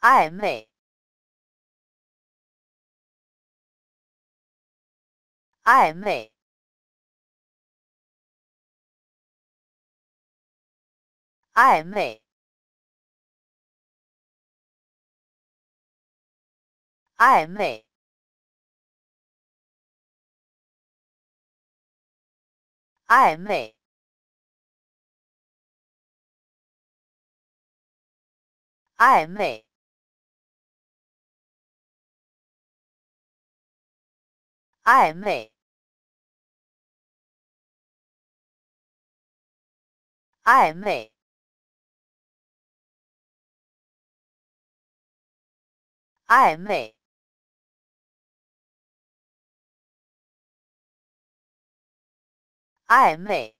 暧昧，暧昧，暧昧，暧昧，暧昧。暧昧， 暧昧，暧昧，暧昧，暧昧。